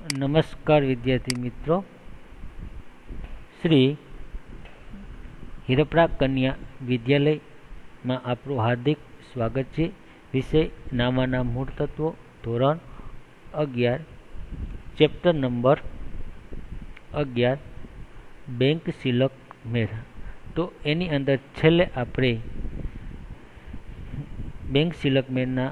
નમસ્કાર વિદ્યાર્થી મિત્રો. શ્રી હિરપરા કન્યા વિદ્યાલયમાં આપણું હાર્દિક સ્વાગત છે. વિષય નામાના મૂળ તત્વો, ધોરણ અગિયાર, ચેપ્ટર નંબર અગિયાર, બેંક સિલક મેળા તો એની અંદર છેલ્લે આપણે બેંક સિલક મેળના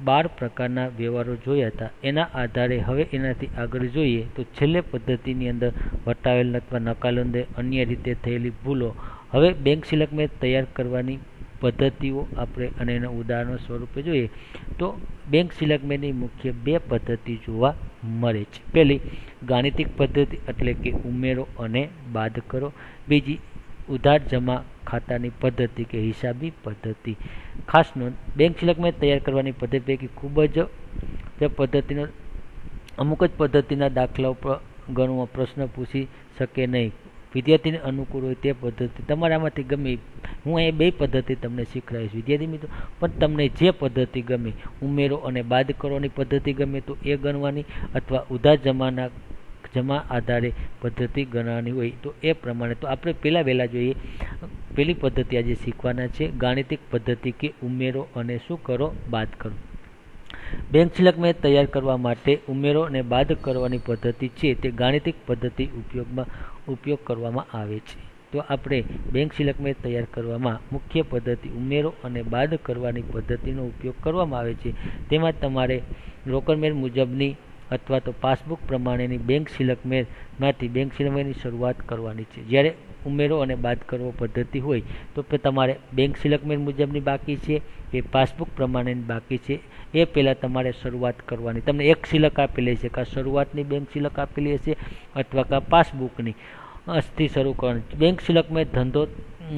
બાર પ્રકારના વ્યવહારો જોયા હતા. એના આધારે હવે એનાથી આગળ જોઈએ તો છેલ્લે પદ્ધતિની અંદર વટાવેલ અથવા નકાલંદે અન્ય રીતે થયેલી ભૂલો. હવે બેંક સિલકમે તૈયાર કરવાની પદ્ધતિઓ આપણે અને એના ઉદાહરણો સ્વરૂપે જોઈએ તો બેંક સિલકમેની મુખ્ય બે પદ્ધતિ જોવા મળે છે. પહેલી, ગાણિતિક પદ્ધતિ એટલે કે ઉમેરો અને બાદ કરો. બીજી ઉધાર જમા ખાતાની પદ્ધતિ કે હિસાબી પદ્ધતિ. ખાસ નોંધ, બેંક સિલકમેં તૈયાર કરવાની પદ્ધતિ પૈકી ખૂબ જ તે પદ્ધતિનો, અમુક જ પદ્ધતિના દાખલાઓ ગણવા પ્રશ્ન પૂછી શકે નહીં. વિદ્યાર્થીને અનુકૂળ હોય તે પદ્ધતિ તમારામાંથી ગમે. હું અહીં બે પદ્ધતિ તમને શીખવાડીશ. વિદ્યાર્થી મિત્રો, પણ તમને જે પદ્ધતિ ગમે, ઉમેરો અને બાદ કરવાની પદ્ધતિ ગમે તો એ ગણવાની અથવા ઉધાર જમાના જમા આધારે પદ્ધતિ ગણવાની હોય તો એ પ્રમાણે તો આપણે પહેલાં વહેલા જોઈએ. પેલી પદ્ધતિ આજે શીખવાના છે. ગાણિતિક પદ્ધતિ કે ઉમેરો અને શું કરો? બાદ કરો. બેંક સિલકમેં તૈયાર કરવા માટે ઉમેરો અને બાદ કરવાની પદ્ધતિ છે તે ગાણિતિક પદ્ધતિ ઉપયોગમાં ઉપયોગ કરવામાં આવે છે. તો આપણે બેંક સિલકમેં તૈયાર કરવામાં મુખ્ય પદ્ધતિ ઉમેરો અને બાદ કરવાની પદ્ધતિનો ઉપયોગ કરવામાં આવે છે. તેમાં તમારે રોકડમેર મુજબની અથવા તો પાસબુક પ્રમાણેની બેંક સિલકમેરમાંથી બેંક સિલકમેરની શરૂઆત કરવાની છે. જ્યારે ઉમેરો અને બાદ કરવો પદ્ધતિ હોય, તો તમારે બેંક સિલકમેન મુજબની બાકી છે, એ પાસબુક પ્રમાણેની બાકી છે, એ પહેલાં તમારે શરૂઆત કરવાની. તમને એક સિલક આપેલી છે કાં શરૂઆતની બેંક સિલક આપેલી હશે, અથવા કાં પાસબુકની. અસ્થિ શરૂ કરવાની. બેંક સિલકમેં ધંધો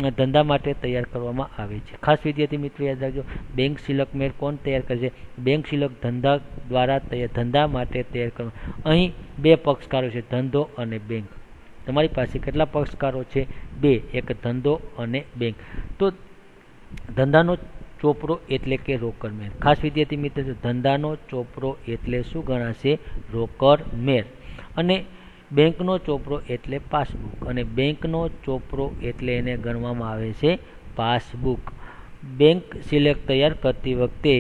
ધંધા માટે તૈયાર કરવામાં આવે છે. ખાસ વિદ્યાર્થી મિત્રો યાદ રાખજો, બેંક સિલક મેર કોણ તૈયાર કરે છે બેંક સિલક ધંધા દ્વારા તૈયાર, ધંધા માટે તૈયાર કરવા. અહીં બે પક્ષકારો છે, ધંધો અને બેંક. તમારી પાસે કેટલા પક્ષકારો છે? બે, એક ધંધો અને બેંક. તો ધંધાનો ચોપરો એટલે કે રોકડ મેર ખાસ વિદ્યાર્થી મિત્ર, ધંધાનો ચોપરો એટલે શું ગણાશે? રોકડ મેર અને બેંકનો ચોપરો એટલે પાસબુક અને બેંકનો ચોપરો એટલે એને ગણવામાં આવે છે પાસબુક. બેંક સિલેક્ટ તૈયાર કરતી વખતે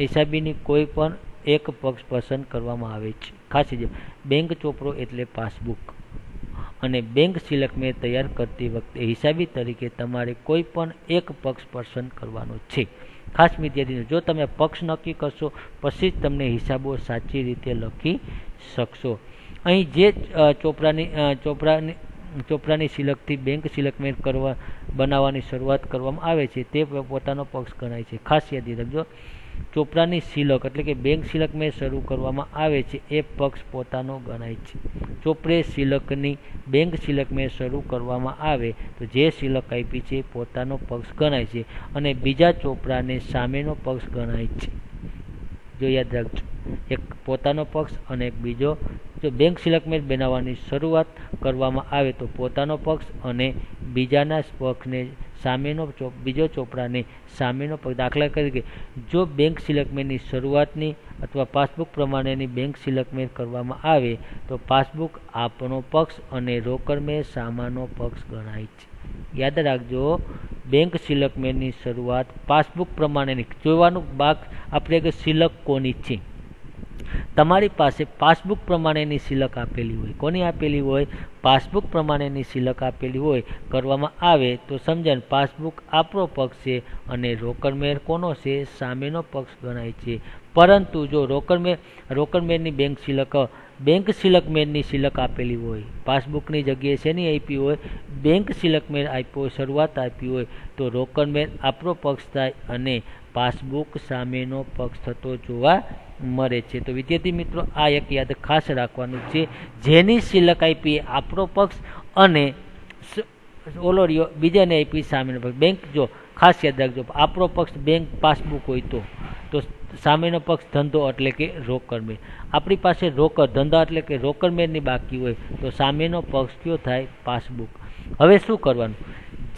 હિસાબીની કોઈ પણ એક પક્ષ પસંદ કરવામાં આવે છે. ખાસ બેંક ચોપરો એટલે પાસબુક. અને બેંક સિલેક્ટ મેં તૈયાર કરતી વખતે હિસાબી તરીકે તમારે કોઈ પણ એક પક્ષ પસંદ કરવાનો છે. ખાસ વિદ્યાર્થીઓ, જો તમે પક્ષ નક્કી કરશો, પછી જ તમને હિસાબો સાચી રીતે લખી શકશો. અહીં જે ચોપરાની ચોપરાની ચોપરાની સિલકથી બેંક સિલકમેન્ટ કરવા, બનાવવાની શરૂઆત કરવામાં આવે છે, તે પોતાનો પક્ષ ગણાય છે. ખાસ યાદ રાખજો ચોપરાની સિલક એટલે કે બેંક સિલકમેં શરૂ કરવામાં આવે છે, એ પક્ષ પોતાનો ગણાય છે. ચોપરે સિલકની, બેંક સિલકમેં શરૂ કરવામાં આવે, તો જે સિલક આપી છે પોતાનો પક્ષ ગણાય છે અને બીજા ચોપરાને સામેનો પક્ષ ગણાય છે. જો યાદ રાખજો. એક પોતાનો પક્ષ અને એક બીજો. જો બેંક સિલકમેન્ટ બનાવવાની શરૂઆત કરવામાં આવે તો પોતાનો પક્ષ અને બીજાના પક્ષને સામેનો બીજો ચોપડાને સામેનો પક્ષ દાખલા તરીકે જો બેંક સિલેક્ટમેન્ટની શરૂઆતની અથવા પાસબુક પ્રમાણેની બેંક સિલેક્ટમેન્ટ કરવામાં આવે તો પાસબુક આપણો પક્ષ અને રોકડમે સામાનો પક્ષ ગણાય છે. યાદ રાખજો બેંક સિલકમેનની શરૂઆત પાસબુક પ્રમાણેની, જોવાનું બાક આપણે કે સિલક કોની છે? તમારી પાસે પાસબુક પ્રમાણેની સિલક આપેલી હોય, કોની આપેલી હોય? પાસબુક પ્રમાણેની સિલક આપેલી હોય, કરવામાં આવે તો સમજણ, પાસબુક આપણો પક્ષ છે અને રોકડમેર કોનો છે? સામેનો પક્ષ ગણાય છે. પરંતુ જો રોકડમેર રોકડમેરની બેંક સિલક, બેંક સિલકમેરની સિલક આપેલી હોય, પાસબુકની જગ્યાએ શેની આપી હોય? બેંક સિલકમેર આપ્યો હોય, શરૂઆત આપી હોય, તો રોકડમેર આપણો પક્ષ થાય અને પાસબુક સામેનો પક્ષ થતો જોવા મળે છે. તો વિદ્યાર્થી મિત્રો, આ એક યાદ ખાસ રાખવાનું છે. જેની સિલક આપી આપણો પક્ષ અને ઓલો બીજાને આપી સામેનો પક્ષ. બેંક જો, ખાસ યાદ રાખજો, આપણો પક્ષ બેંક પાસબુક હોય તો તો સામેનો પક્ષ ધંધો એટલે કે રોકડ મેર આપણી પાસે રોકડ, ધંધા એટલે કે રોકડ મેરની બાકી હોય, તો સામેનો પક્ષ કયો થાય? પાસબુક. હવે શું કરવાનું?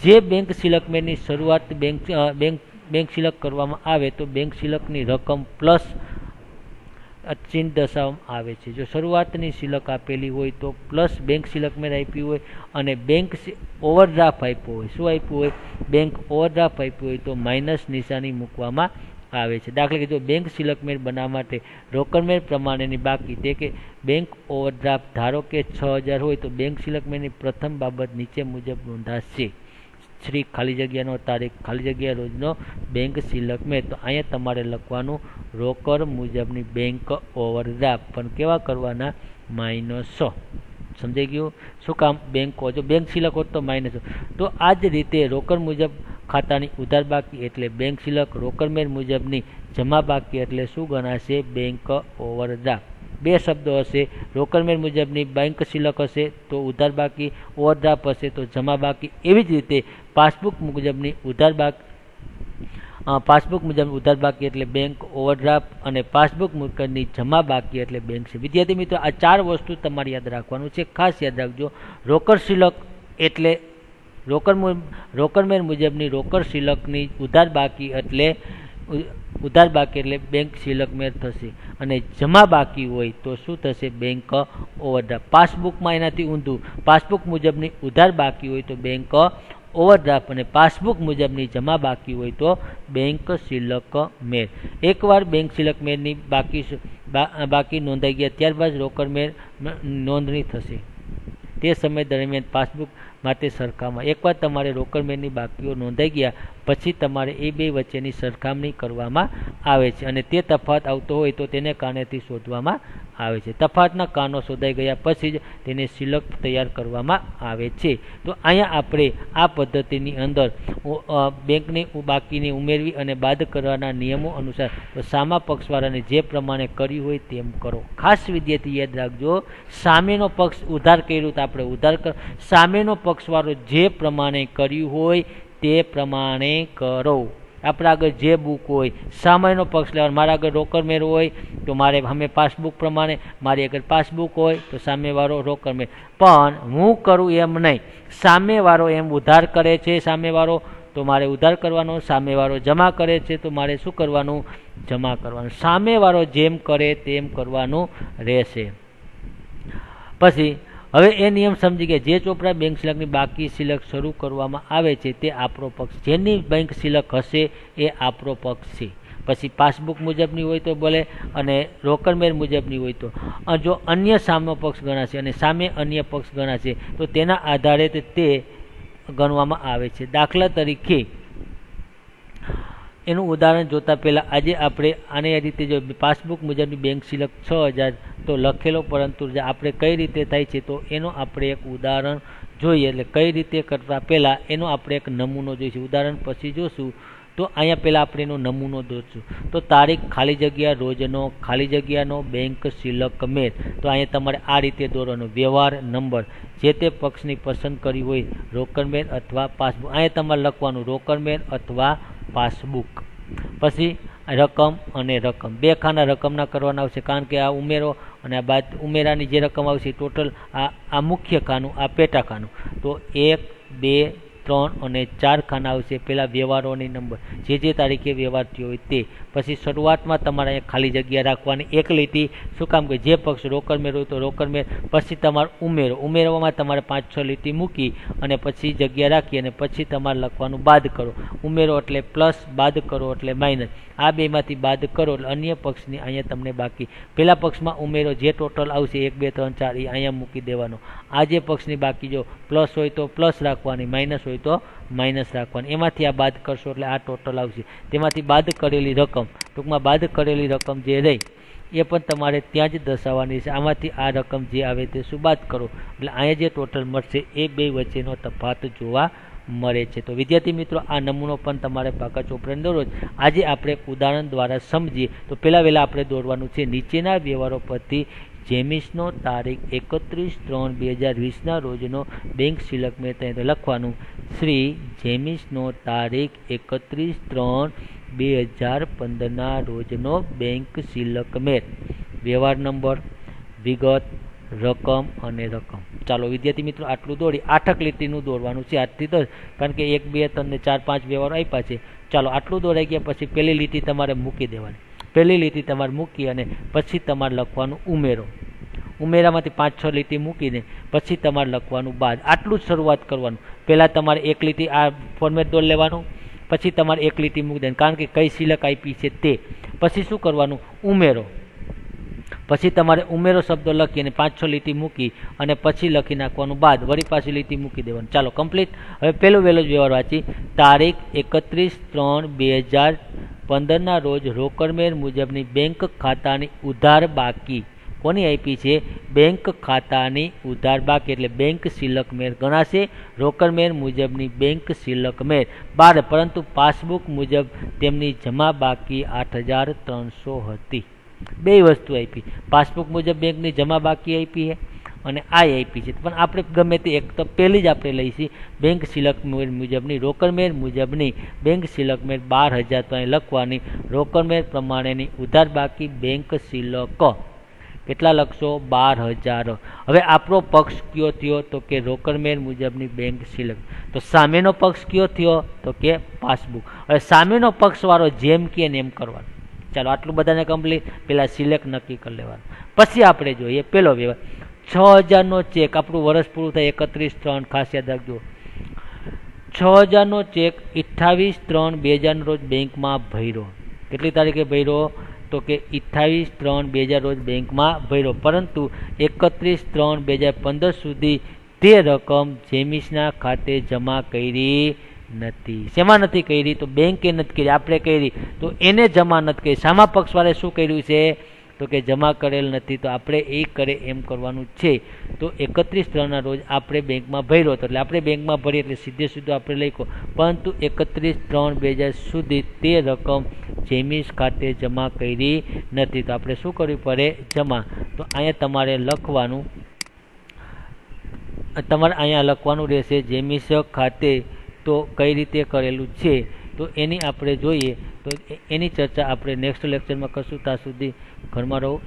જે બેંક સિલકમેરની શરૂઆત બેંક બેંક બેંક સિલક કરવામાં આવે, તો બેંક સિલકની રકમ પ્લસ ચિહ્ન દર્શાવવામાં આવે છે. જો શરૂઆતની સિલક આપેલી હોય તો પ્લસ બેંક સિલક મેળ આપી હોય અને બેંક ઓવરડ્રાફ્ટ આપ્યો હોય. શું આપ્યું હોય? બેંક ઓવરડ્રાફ્ટ આપ્યું હોય તો માઇનસ નિશાની મૂકવામાં આવે છે. દાખલા કે જો બેંક સિલકમેર બનાવવા માટે રોકડમેર પ્રમાણેની બાકી તે કે બેંક ઓવરડ્રાફ્ટ ધારો કે છ હજાર હોય તો બેંક સિલકમેરની પ્રથમ બાબત નીચે મુજબ નોંધાશે. શ્રી ખાલી જગ્યાનો તારીખ, ખાલી જગ્યા રોજનો બેંક સિલકમેર તો અહીંયા તમારે લખવાનું રોકડ મુજબની બેંક ઓવરડ્રાફ્ટ પણ કેવા કરવાના? માઇનસો સમજાઈ ગયું? શું કામ? બેંક જો બેંક સિલક હોત તો માઇનસો તો આ જ રીતે રોકડ મુજબ ખાતાની ઉધાર બાકી એટલે બેંક સિલક રોકડમેર મુજબની જમા બાકી એટલે શું ગણાશે? બેંક ઓવરડ્રાફ્ટ બે શબ્દો હશે રોકડમેર મુજબની બેંક સિલક હશે, તો ઉધાર બાકી, ઓવરડ્રાફ્ટ હશે, તો જમા બાકી, એવી જ રીતે પાસબુક મુજબની ઉધાર બાકી પાસબુક મુજબ ઉધાર બાકી એટલે બેંક ઓવરડ્રાફ્ટ અને પાસબુક મુજબની જમા બાકી એટલે બેંક છે. વિદ્યાર્થી મિત્રો, આ ચાર વસ્તુ તમારે યાદ રાખવાનું છે. ખાસ યાદ રાખજો, રોકડ સિલક એટલે રોકડ રોકડમેર મુજબની રોકડ સિલકની ઉધાર બાકી એટલે ઉધાર બાકી એટલે બેંક સિલકમેર થશે. અને જમા બાકી હોય તો શું થશે? બેંક ઓવરડ્રાફ્ટ પાસબુકમાં એનાથી ઊંધું. પાસબુક મુજબની ઉધાર બાકી હોય તો બેંક ઓવરડ્રાફ્ટ અને પાસબુક મુજબની જમા બાકી હોય તો બેંક સિલક મેર એકવાર બેંક સિલક મેરની બાકી બાકી નોંધાઈ ગયા, ત્યારબાદ રોકડ મેર નોંધણી થશે. તે સમય દરમિયાન પાસબુક માટે સરખામાં એકવાર તમારે રોકડમેનની બાકીઓ નોંધાઈ ગયા, પછી તમારે એ બે વચ્ચેની સરખામણી કરવામાં આવે છે અને તે તફાત આવતો હોય તો તેને કારણેથી શોધવામાં આવે છે. તફાતના કાનો શોધાઈ ગયા પછી જ તેને સિલક તૈયાર કરવામાં આવે છે. તો અહીંયા આપણે આ પદ્ધતિની અંદર બેંકની બાકીને ઉમેરવી અને બાદ કરવાના નિયમો અનુસાર તો સામા પક્ષવાળાને જે પ્રમાણે કર્યું હોય તેમ કરો. ખાસ વિદ્યાર્થી યાદ રાખજો, સામેનો પક્ષ ઉધાર કર્યું તો આપણે ઉધાર કર, સામેનો પક્ષવાળો જે પ્રમાણે કર્યું હોય તે પ્રમાણે કરો. આપણા આગળ જે બુક હોય સામાયનો પક્ષ લેવાનો. મારા આગળ રોકડ મેર હોય, તો મારે અમે પાસબુક પ્રમાણે, મારી આગળ પાસબુક હોય, તો સામેવાળો રોકડ મેર પણ હું કરું એમ નહીં. સામેવાળો એમ ઉધાર કરે છે સામેવાળો, તો મારે ઉધાર કરવાનો. સામેવાળો જમા કરે છે, તો મારે શું કરવાનું? જમા કરવાનું. સામેવાળો જેમ કરે તેમ કરવાનું રહેશે. પછી હવે એ નિયમ સમજી ગયા. જે ચોપડા બેંક સિલકની બાકી સિલક શરૂ કરવામાં આવે છે, તે આપણો પક્ષ જેની બેંક સિલક હશે, એ આપણો પક્ષ છે. પછી પાસબુક મુજબની હોય તો ભલે અને રોકડમેર મુજબની હોય તો. જો અન્ય સામનો પક્ષ ગણાશે અને સામે અન્ય પક્ષ ગણાશે, તો તેના આધારે તે ગણવામાં આવે છે. દાખલા તરીકે એનું ઉદાહરણ જોતા પહેલાં આજે આપણે આને રીતે જો પાસબુક મુજબની બેંક સિલક છ હજાર તો લખેલો, પરંતુ આપણે કઈ રીતે થાય છે તો એનો આપણે એક ઉદાહરણ જોઈએ. એટલે કઈ રીતે કરતા પહેલાં એનો આપણે એક નમૂનો જોઈશું. ઉદાહરણ પછી જોશું તો અહીંયા પહેલાં આપણે એનો નમૂનો દોરશું. તો તારીખ, ખાલી જગ્યા, રોજનો, ખાલી જગ્યાનો, બેંક સિલક મેળ તો અહીંયા તમારે આ રીતે દોરવાનો. વ્યવહાર નંબર. જે તે પક્ષની પસંદ કરી હોય રોકડમેર અથવા પાસબુક. અહીંયા તમારે લખવાનું રોકડમેર અથવા પાસબુક. પછી રકમ અને રકમ. બે ખાના રકમના કરવાના આવશે. કારણ કે આ ઉમેરો અને આ બાદ ઉમેરાની જે રકમ આવશે ટોટલ આ આ મુખ્ય ખાનું, આ પેટા ખાનું. તો એક, બે ત્રણ અને ચાર ખાના આવશે. પહેલાં વ્યવહારોની નંબર. જે જે તારીખે વ્યવહાર થયો હોય તે. પછી શરૂઆતમાં તમારે અહીંયા ખાલી જગ્યા રાખવાની. એક લીટી. શું કામ કે જે પક્ષ રોકડ મેર હોય તો રોકડ મેળ પછી તમારે ઉમેરો. ઉમેરવામાં તમારે પાંચ, છ લીટી મૂકી અને પછી જગ્યા રાખી અને પછી તમારે લખવાનું બાદ કરો. ઉમેરો એટલે પ્લસ, બાદ કરો એટલે માઇનસ. આ બેમાંથી બાદ કરો એટલે અન્ય પક્ષની અહીંયા તમને બાકી. પહેલા પક્ષમાં ઉમેરો જે ટોટલ આવશે, એક, બે, ત્રણ, ચાર, એ અહીંયા મૂકી દેવાનો. આ જે પક્ષની બાકી જો પ્લસ હોય તો પ્લસ રાખવાની, માઇનસ હોય તો માઇનસ રાખવાની. એમાંથી આ બાદ કરશો એટલે આ ટોટલ આવશે. તેમાંથી બાદ કરેલી રકમ, ટૂંકમાં બાદ કરેલી રકમ જે રહી, એ પણ તમારે ત્યાં જ દર્શાવવાની છે. આમાંથી આ રકમ જે આવે તે શું બાદ કરો? એટલે અહીંયા જે ટોટલ મળશે, એ બે વચ્ચેનો તફાત જોવા મળે છે. તો વિદ્યાર્થી મિત્રો, આ નમૂનો પણ તમારે પાકા ચોપડાને દોરો આજે આપણે ઉદાહરણ દ્વારા સમજીએ. તો પહેલાં વહેલા આપણે દોરવાનું છે નીચેના વ્યવહારો પરથી જેમિસનો તારીખ એકત્રીસ ત્રણ બે હજાર વીસના રોજનો બેંક સિલક મેં ત્યાં લખવાનું. શ્રી જેમિસનો તારીખ એકત્રીસ ત્રણ બે હજાર પંદરના રોજનો બેંક શિલક મેર વ્યવહાર નંબર, વિગત, રકમ અને રકમ. ચાલો વિદ્યાર્થી મિત્રો, આટલું દોડી. આઠક લીટીનું દોરવાનું છે આજથી દસ કારણ કે એક, બે, ત્રણ ચાર, પાંચ વ્યવહારો આપ્યા છે. ચાલો આટલું દોરાઈ ગયા પછી પહેલી લીટી તમારે મૂકી દેવાની. પહેલી લીટી તમારે મૂકી અને પછી તમારે લખવાનું ઉમેરો. ઉમેરામાંથી પાંચ, છ લીટી મૂકીને પછી તમારે લખવાનું બાદ. આટલું જ શરૂઆત કરવાનું. પહેલાં તમારે એક લીટી આ ફોર્મેટ દોર લેવાનું, પછી તમારે એક લીટી મૂકી દેવાની. કારણ કે કઈ સિલક આપી છે તે. પછી શું કરવાનું? ઉમેરો. પછી તમારે ઉમેરો શબ્દ લખી અને પાંચ છ લીટી મૂકી અને પછી લખી નાખવાનું બાદ વળી પાછી લીટી મૂકી દેવાનું. ચાલો કમ્પ્લીટ હવે પહેલો વહેલો વ્યવહાર વાંચી. તારીખ એકત્રીસ ત્રણ બે હજાર પંદરના રોજ રોકડમેર મુજબની બેંક ખાતાની ઉધાર બાકી. કોની આપી છે? બેંક ખાતાની ઉધાર બાકી એટલે બેંક શિલક મેર ગણાશે. રોકડમેર મુજબની બેંક શિલક મેર. બાર, પરંતુ પાસબુક મુજબ તેમની જમા બાકી આઠ હજાર ત્રણસો હતી. બે વસ્તુ આપી. પાસબુક મુજબ બેંકની જમા બાકી આપી છે અને આ આપી છે. પણ આપણે ગમે તે એક તો પહેલી જ આપણે લઈશી. બેંક સિલક મેર મુજબની રોકડમેર મુજબની, બેંક સિલક મેર બાર હજાર તો અહીં લખવાની. રોકડમેર પ્રમાણેની ઉધાર બાકી, બેંક સિલક કેટલા લખશો? બાર હજાર. હવે આપણો પક્ષ કયો થયો? તો કે રોકડમેર મુજબની બેંક સિલક તો સામેનો પક્ષ કયો થયો? તો કે પાસબુક. હવે સામેનો પક્ષવાળો જેમ કે એમ કરવાનું. ચાલો, આટલું બધાને કમ્પ્લીટ પેલા સિલેક્ટ નક્કી કરી લેવાનું. પછી આપણે જોઈએ, પેલો વ્યવહાર. છ હજારનો ચેક આપણું વર્ષ પૂરું થાય એકત્રીસ ત્રણ, ખાસ યાદ રાખજો. છ હજારનો ચેક અઠ્ઠાવીસ ત્રણ, બે હજારનો રોજ બેંકમાં ભર્યો. કેટલી તારીખે ભર્યો? તો કે અઠ્ઠાવીસ ત્રણ, બે હજાર રોજ બેંકમાં ભર્યો. પરંતુ એકત્રીસ ત્રણ, બે હજાર પંદર સુધી તે રકમ જેમિસના ખાતે જમા કરી નથી. શેમાં નથી કરી? તો બેંકે નથી કરી. આપણે કરી. તો એને જમા નથી કરી. સામા પક્ષવાળે શું કર્યું છે? તો કે જમા કરેલ નથી. તો આપણે એ કરે એમ કરવાનું છે. તો એકત્રીસ ત્રણના રોજ આપણે બેંકમાં ભર્યો હતો. એટલે આપણે બેંકમાં ભરીએ એટલે સીધે સીધું આપણે લખ્યો. પરંતુ એકત્રીસ ત્રણ બે હજાર સુધી તે રકમ જેમિસ ખાતે જમા કરી નથી. તો આપણે શું કરવું પડે જમા. તો અહીંયા તમારે લખવાનું. તમારે અહીંયા લખવાનું રહેશે જેમિસ ખાતે તો કઈ રીતે કરેલું છે? તો એની આપણે જોઈએ. તો એની ચર્ચા આપણે નેક્સ્ટ લેક્ચરમાં કરશું. ત્યાં સુધી ઘરમાં રહો.